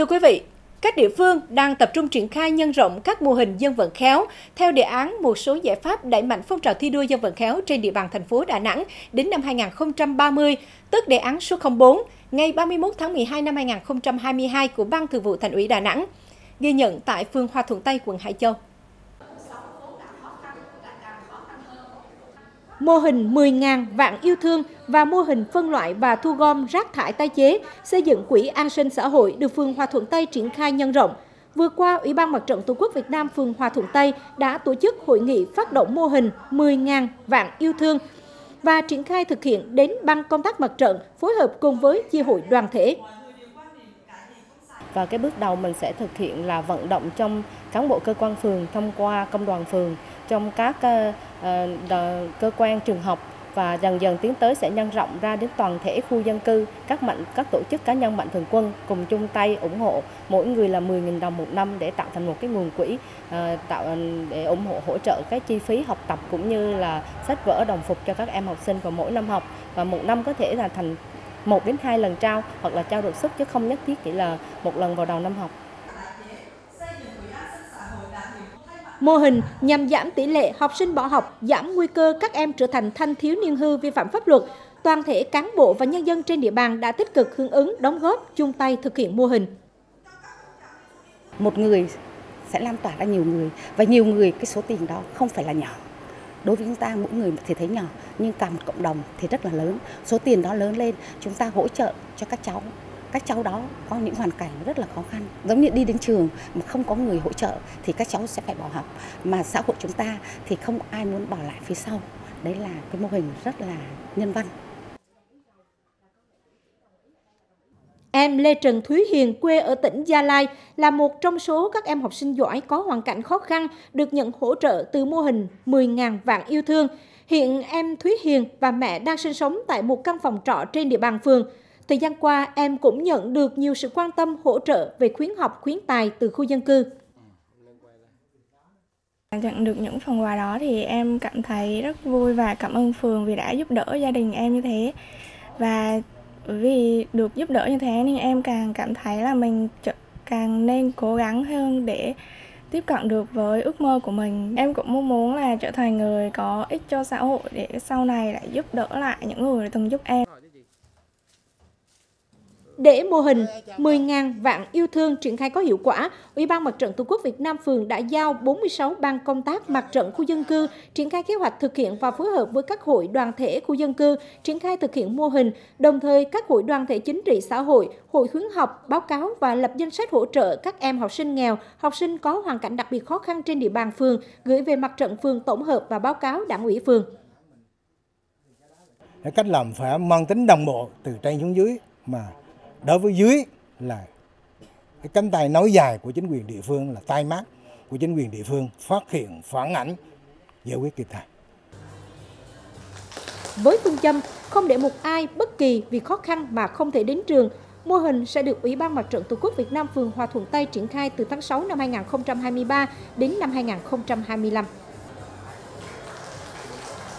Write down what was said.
Thưa quý vị, các địa phương đang tập trung triển khai nhân rộng các mô hình dân vận khéo theo đề án một số giải pháp đẩy mạnh phong trào thi đua dân vận khéo trên địa bàn thành phố Đà Nẵng đến năm 2030, tức đề án số 04 ngày 31 tháng 12 năm 2022 của Ban Thường vụ Thành ủy Đà Nẵng, ghi nhận tại phường Hòa Thuận Tây, quận Hải Châu. Mô hình 10.000 vạn yêu thương và mô hình phân loại và thu gom rác thải tái chế, xây dựng quỹ an sinh xã hội được phường Hòa Thuận Tây triển khai nhân rộng. Vừa qua, Ủy ban Mặt trận Tổ quốc Việt Nam phường Hòa Thuận Tây đã tổ chức hội nghị phát động mô hình 10.000 vạn yêu thương và triển khai thực hiện đến ban công tác mặt trận phối hợp cùng với chi hội đoàn thể. Và cái bước đầu mình sẽ thực hiện là vận động trong cán bộ cơ quan phường thông qua công đoàn phường trong các uh, cơ quan trường học và dần dần tiến tới sẽ nhân rộng ra đến toàn thể khu dân cư, các mạnh các tổ chức cá nhân mạnh thường quân cùng chung tay ủng hộ mỗi người là 10.000 đồng một năm để tạo thành một cái nguồn quỹ uh, tạo để ủng hộ hỗ trợ cái chi phí học tập cũng như là sách vở đồng phục cho các em học sinh vào mỗi năm học và một năm có thể là thành một đến hai lần trao hoặc là trao đột xuất chứ không nhất thiết chỉ là một lần vào đầu năm học. Mô hình nhằm giảm tỷ lệ học sinh bỏ học, giảm nguy cơ các em trở thành thanh thiếu niên hư vi phạm pháp luật. Toàn thể cán bộ và nhân dân trên địa bàn đã tích cực hưởng ứng, đóng góp, chung tay thực hiện mô hình. Một người sẽ lan tỏa ra nhiều người và nhiều người cái số tiền đó không phải là nhỏ. Đối với chúng ta mỗi người thì thấy nhỏ nhưng cả một cộng đồng thì rất là lớn. Số tiền đó lớn lên chúng ta hỗ trợ cho các cháu các cháu đó có những hoàn cảnh rất là khó khăn giống như đi đến trường mà không có người hỗ trợ thì các cháu sẽ phải bỏ học mà xã hội chúng ta thì không ai muốn bỏ lại phía sau đấy là cái mô hình rất là nhân văn Em Lê Trần Thúy Hiền, quê ở tỉnh Gia Lai, là một trong số các em học sinh giỏi có hoàn cảnh khó khăn, được nhận hỗ trợ từ mô hình 10.000 vạn yêu thương. Hiện em Thúy Hiền và mẹ đang sinh sống tại một căn phòng trọ trên địa bàn phường. Thời gian qua, em cũng nhận được nhiều sự quan tâm hỗ trợ về khuyến học, khuyến tài từ khu dân cư. Nhận được những phần quà đó thì em cảm thấy rất vui và cảm ơn phường vì đã giúp đỡ gia đình em như thế. Và vì được giúp đỡ như thế nên em càng cảm thấy là mình càng nên cố gắng hơn để tiếp cận được với ước mơ của mình. Em cũng mong muốn là trở thành người có ích cho xã hội để sau này lại giúp đỡ lại những người từng giúp em. Để mô hình 10.000 vạn yêu thương triển khai có hiệu quả, Ủy ban Mặt trận Tổ quốc Việt Nam phường đã giao 46 ban công tác mặt trận khu dân cư triển khai kế hoạch thực hiện và phối hợp với các hội đoàn thể khu dân cư triển khai thực hiện mô hình, đồng thời các hội đoàn thể chính trị xã hội, hội khuyến học báo cáo và lập danh sách hỗ trợ các em học sinh nghèo, học sinh có hoàn cảnh đặc biệt khó khăn trên địa bàn phường gửi về mặt trận phường tổng hợp và báo cáo đảng ủy phường. Cách làm phải mang tính đồng bộ từ trên xuống dưới mà đối với dưới là cái cánh tay nối dài của chính quyền địa phương, là tay mắt của chính quyền địa phương phát hiện, phản ảnh giải quyết kịp thời với phương châm không để một ai bất kỳ vì khó khăn mà không thể đến trường, Mô hình sẽ được Ủy ban Mặt trận Tổ quốc Việt Nam phường Hòa Thuận Tây triển khai từ tháng 6 năm 2023 đến năm 2025.